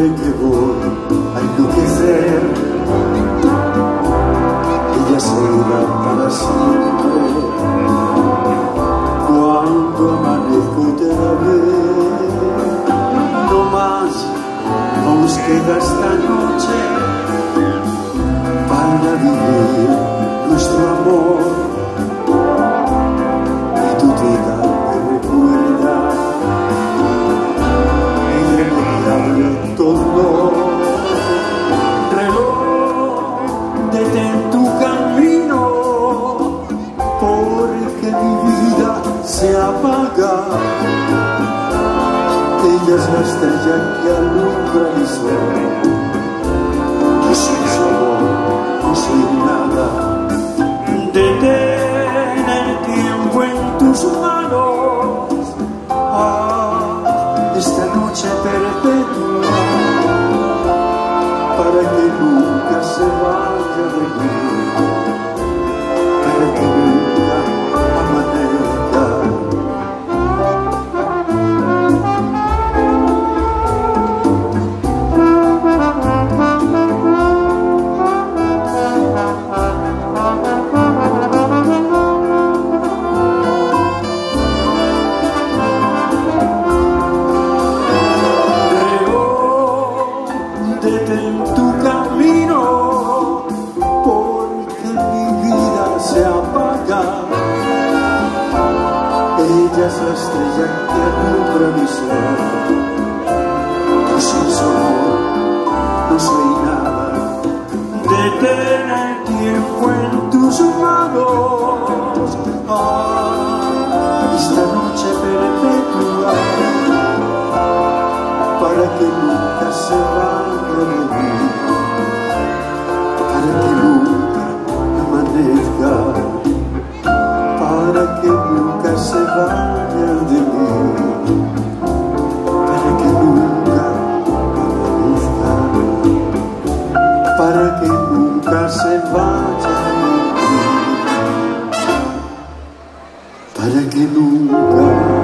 sé que voy a enloquecer. Ella se irá para siempre. mi vida se apaga. Ella es la estrella que alumbra mi sueño. Yo soy su amor, no soy nada. Detén el tiempo en tus manos. Ah, esta noche perpetua para que nunca se vaya de mí. Es la estrella que alumbra mi ser. Yo sin su no soy nada. Detén el tiempo en tus manos. Ah, esta noche perpetua para que nunca se seguir nunca.